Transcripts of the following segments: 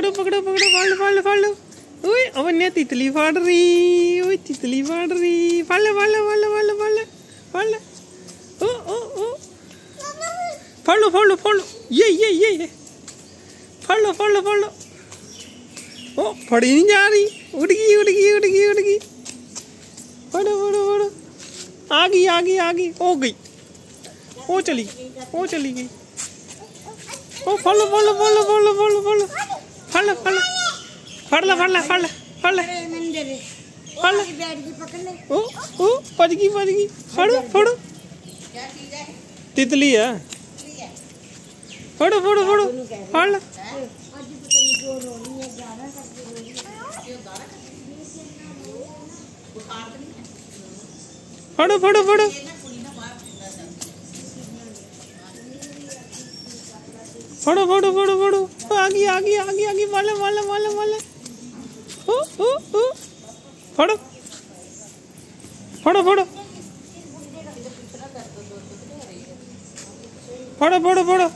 पकड़ो पकड़ो पकड़ो फाड़ लो फाड़ लो फाड़ लो ओए अवन्या तितली फाड़ रही ओए तितली फाड़ रही फाड़ लो फाड़ लो फाड़ लो फाड़ लो फाड़ लो फाड़ लो ओ ओ ओ फाड़ लो फाड़ लो फाड़ लो ये ये ये ये फाड़ लो फाड़ लो फाड़ लो ओ फड़ी नहीं जा रही उड़ गई उड़ गई उड़ गई उड़ गई फड़ो फड़ो फड़ो आ गई आ गई आ गई हो गई वो चली वो चली गई ओ फड़ लो फड़ लो फड़ लो फड़ लो फड़ लो फड़ ले फड़ ले फड़ ले फड़ ले फड़ ले फड़ ले फड़ ले ओ ओ फट गई फट गई फड़ो फड़ो तितली है फड़ो फड़ो फड़ो फड़ ले फड़ो फड़ो फड़ो फड़ो फड़ो फड़ो फड़ो आगे आगे आगे आगे वाला वाला वाला वाला फड़ो। फड़ो फड़ो। फड़ो फड़ो फड़ो।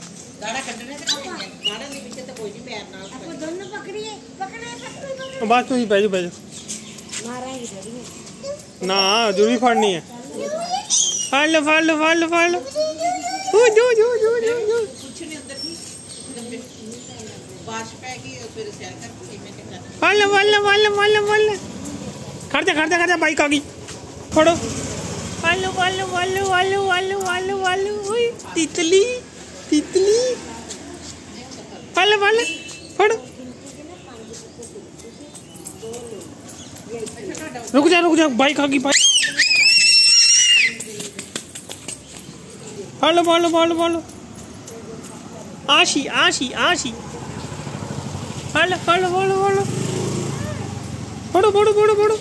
बस तुम बह जाओ बह जाओ ना ज़रूरी फड़नी है। फड़ लो फड़ लो फड़ लो फड़ लो। जो जो जो जो जो। खड़ जा खड़ जा खड़ जा बाइक आ गई ओए तितली तितली। रुक जा रुक जा बाइक आ गई बाइक। वालो वालो वालो वालो आशी आशी आशी। पढ़ पढ़ पढ़ पढ़ पढ़ो पढ़ो पढ़ो पढ़ो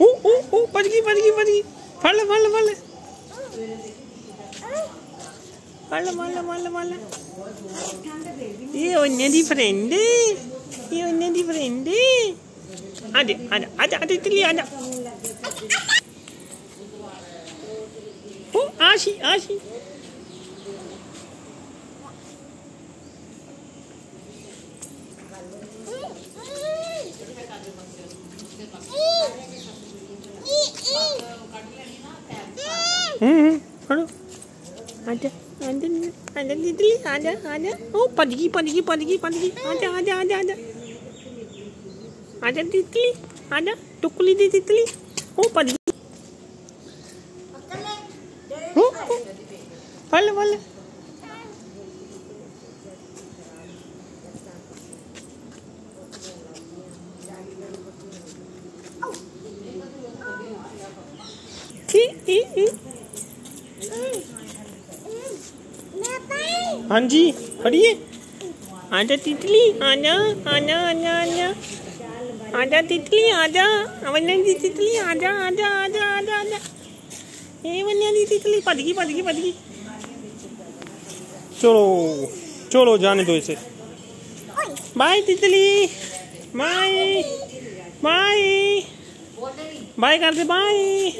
ओ ओ ओ पजगी पजगी पजगी फल फल फल फल फल फल फल ये ओन्ने दी फ्रेंड ये ओन्ने दी फ्रेंड आजा आजा आजा आजा इतली आजा ओ आशी आशी आजा आजा आजा ई ई हाँ जी खड़िए आजा तितली, आजा आजा आजा आजा। आजा तितली, आजा। वन्या दी तितली, आजा आजा आजा आजा आजा। ए वन्या दी तितली गई भज गई चलो चलो, जाने दो इसे। बाय तितली। बाय। बाय। बाय कर दे, बाय।